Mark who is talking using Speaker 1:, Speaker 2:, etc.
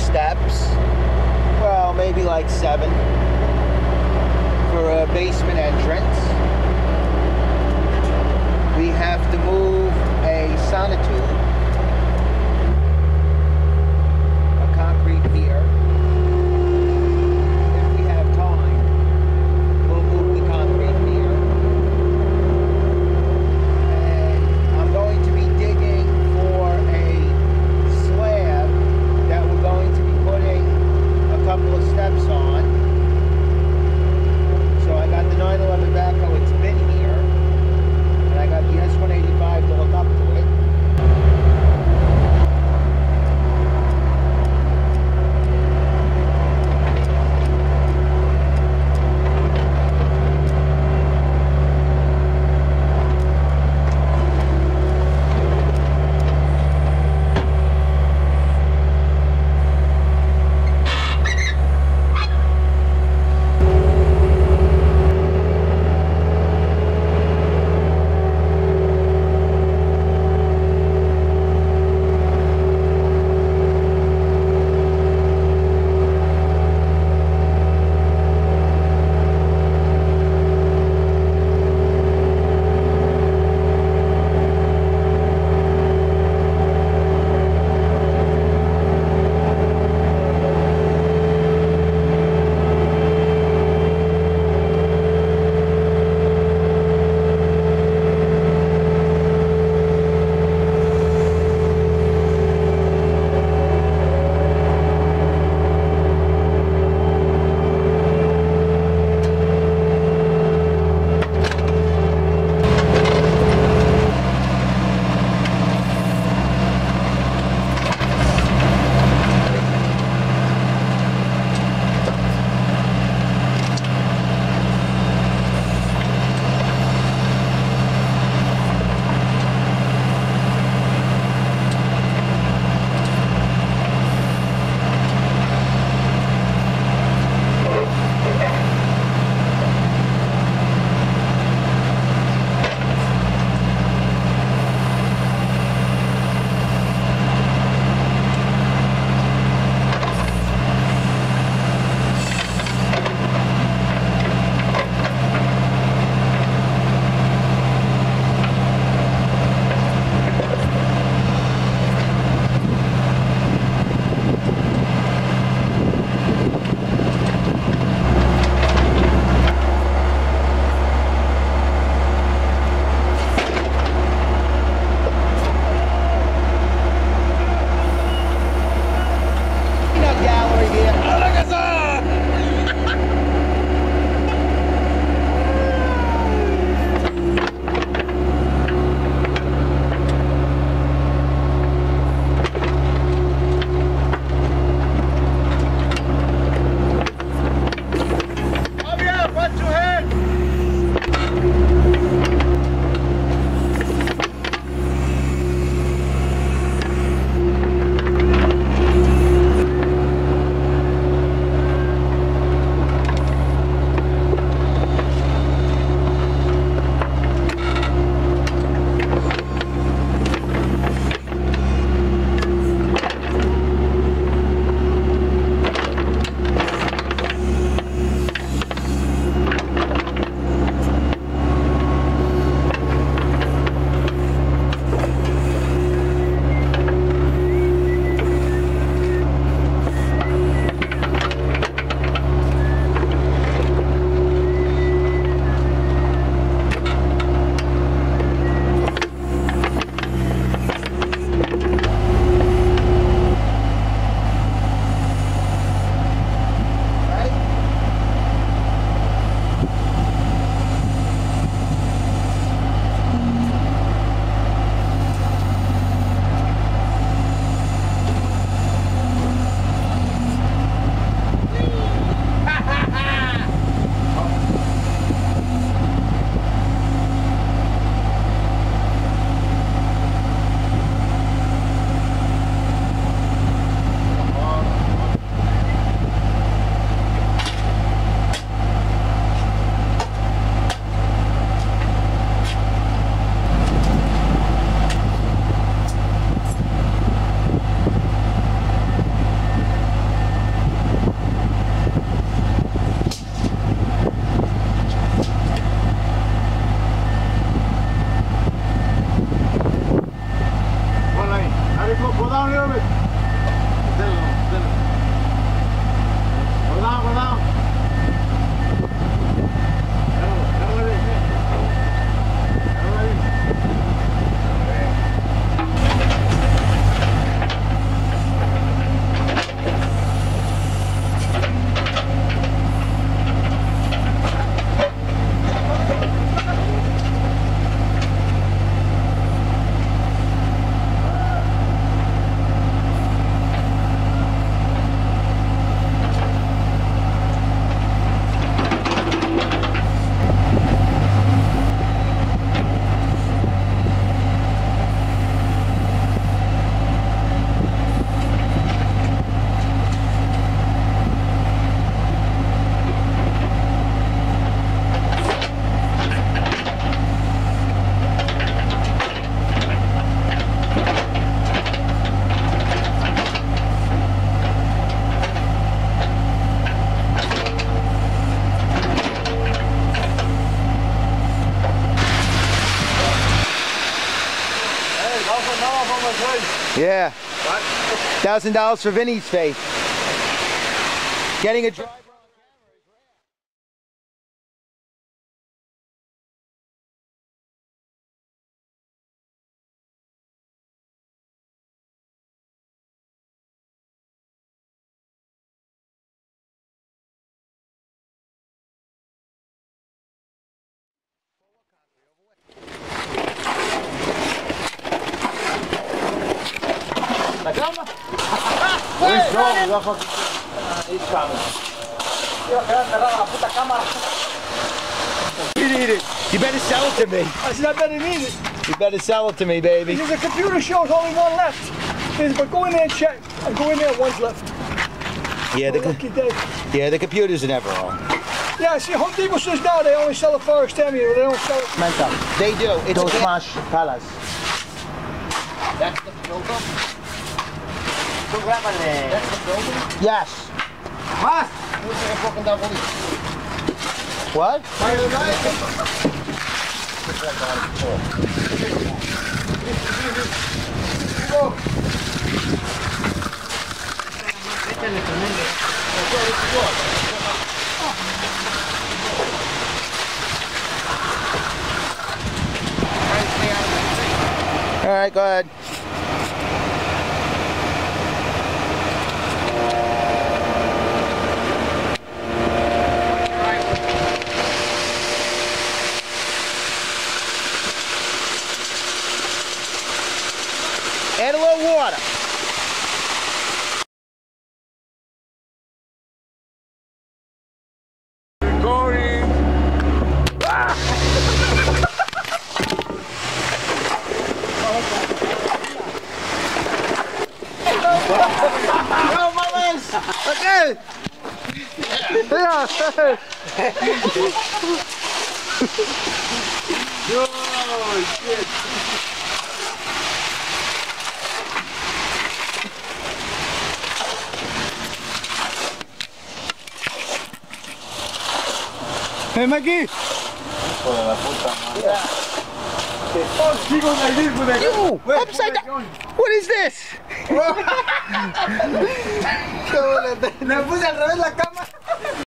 Speaker 1: steps. Well, maybe like seven for a basement entrance. We have to move a sonotube, a concrete pier. Yeah.
Speaker 2: What?
Speaker 1: Thousand dollars for Vinny's face. Getting a driver.
Speaker 2: La cama.
Speaker 1: Where's Joel?
Speaker 2: He's coming. Quiero quedar cerrada la puta cámara.
Speaker 1: You need it. You better sell it to me.
Speaker 3: I said, I better need it.
Speaker 1: You better sell it to me, baby.
Speaker 3: Because the computer shows only one left. He but go in there and check. I go in there, one's left.
Speaker 1: Yeah, the oh,
Speaker 3: Lucky day.
Speaker 1: yeah the computers are never on.
Speaker 3: Yeah, see, Home Depot says now they only sell the Forest Terminator. They don't sell it.
Speaker 1: Mental. They do. It's
Speaker 2: Dos
Speaker 1: a
Speaker 2: más
Speaker 1: palas.
Speaker 2: That's the building. That's the building.
Speaker 1: Yes.
Speaker 2: Más. Who's the fucking double?
Speaker 1: What? All right, go ahead. Add a little water.
Speaker 2: Corey.
Speaker 1: No ah. mames. Okay. Yeah.
Speaker 2: Oh, shit.
Speaker 3: Hey, Maggie.
Speaker 2: Oh, chicos, like this with a...
Speaker 1: You upside down. What is this?
Speaker 2: Le puse al revés la cámara.